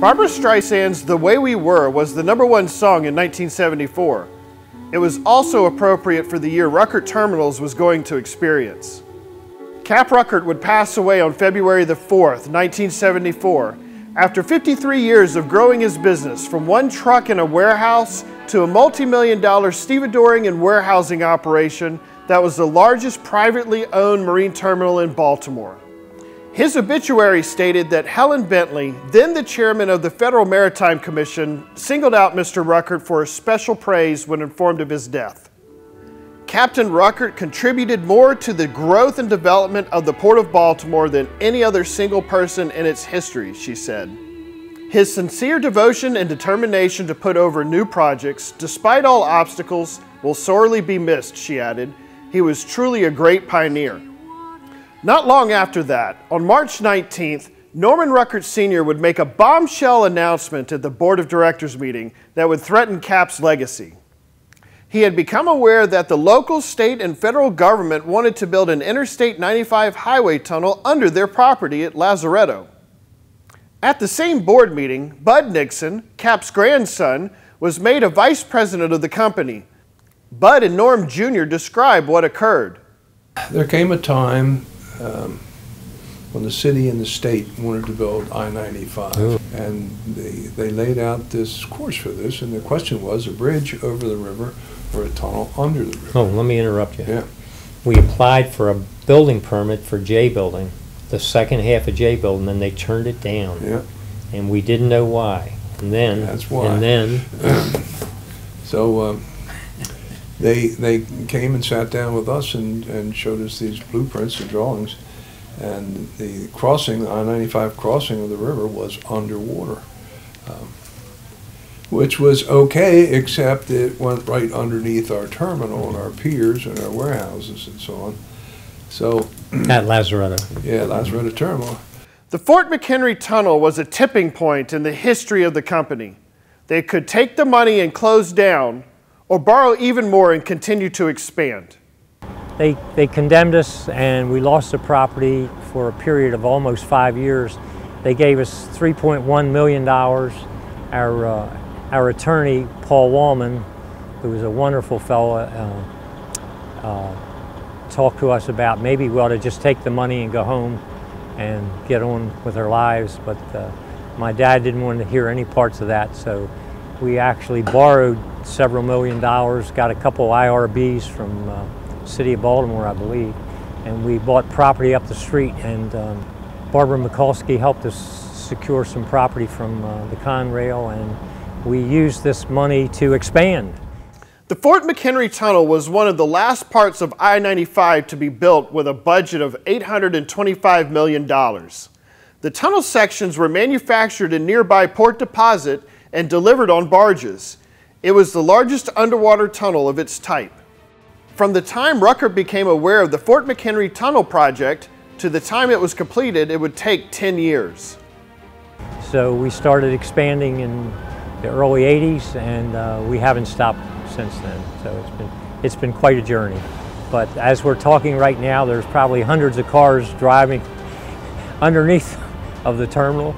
Barbra Streisand's The Way We Were was the number one song in 1974. It was also appropriate for the year Rukert Terminals was going to experience. Cap Rukert would pass away on February the 4th, 1974, after 53 years of growing his business from one truck in a warehouse to a multi-million dollar stevedoring and warehousing operation that was the largest privately owned marine terminal in Baltimore. His obituary stated that Helen Bentley, then the chairman of the Federal Maritime Commission, singled out Mr. Rukert for special praise when informed of his death. Captain Rukert contributed more to the growth and development of the Port of Baltimore than any other single person in its history, she said. His sincere devotion and determination to put over new projects, despite all obstacles, will sorely be missed, she added. He was truly a great pioneer. Not long after that, on March 19th, Norman Rukert Sr. would make a bombshell announcement at the Board of Directors meeting that would threaten Cap's legacy. He had become aware that the local, state, and federal government wanted to build an Interstate 95 highway tunnel under their property at Lazaretto. At the same board meeting, Bud Nixon, Cap's grandson, was made a vice president of the company. Bud and Norm Jr. describe what occurred. There came a time um, when the city and the state wanted to build I-95. Oh. And they, they laid out this course for this, and the question was a bridge over the river or a tunnel under the river. Oh, let me interrupt you. Yeah. We applied for a building permit for J Building, the second half of J Building, and they turned it down. Yeah. And we didn't know why. And then, That's why. and then, So um, they, they came and sat down with us and, and showed us these blueprints and drawings. And the crossing, the I-95 crossing of the river was underwater. Um, which was okay, except it went right underneath our terminal and our piers and our warehouses and so on. So, at Lazaretto. yeah, Lazaretto Terminal. The Fort McHenry Tunnel was a tipping point in the history of the company. They could take the money and close down, or borrow even more and continue to expand. They, they condemned us and we lost the property for a period of almost five years. They gave us $3.1 million. Our, uh, our attorney, Paul Wallman, who was a wonderful fellow, uh, uh, talked to us about maybe we ought to just take the money and go home and get on with our lives. But uh, my dad didn't want to hear any parts of that, so we actually borrowed several million dollars, got a couple IRBs from uh, City of Baltimore, I believe, and we bought property up the street. And um, Barbara Mikulski helped us secure some property from uh, the Conrail, and we used this money to expand. The Fort McHenry Tunnel was one of the last parts of I-95 to be built with a budget of $825 million. The tunnel sections were manufactured in nearby Port Deposit and delivered on barges. It was the largest underwater tunnel of its type. From the time Rukert became aware of the Fort McHenry Tunnel project to the time it was completed, it would take 10 years. So we started expanding in the early 80s and uh, we haven't stopped since then. So it's been, it's been quite a journey. But as we're talking right now, there's probably hundreds of cars driving underneath of the terminal